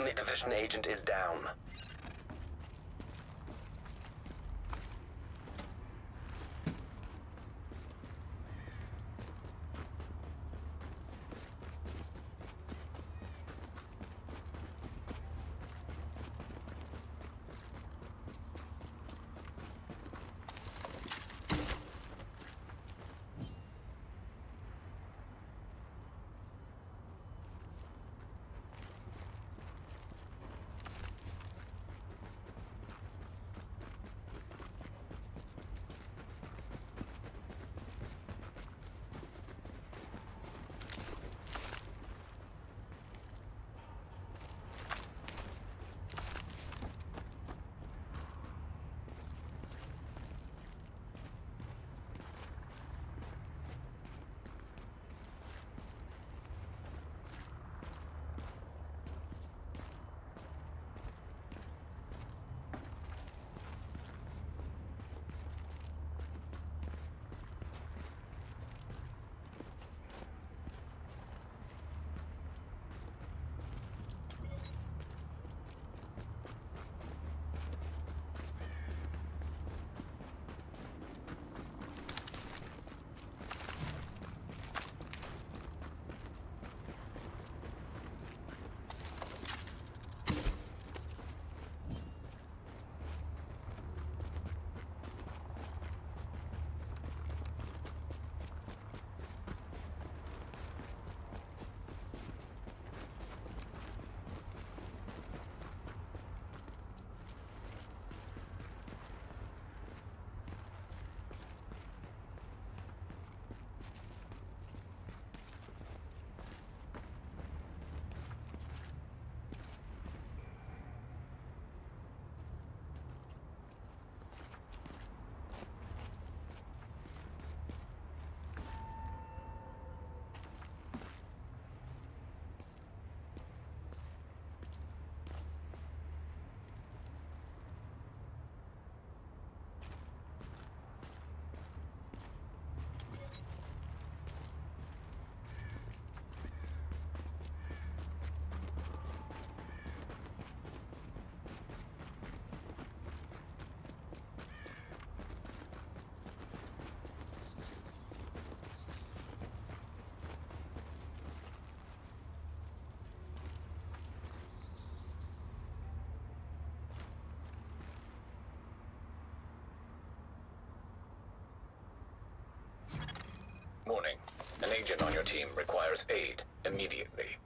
friendly division agent is down. Warning. An agent on your team requires aid immediately.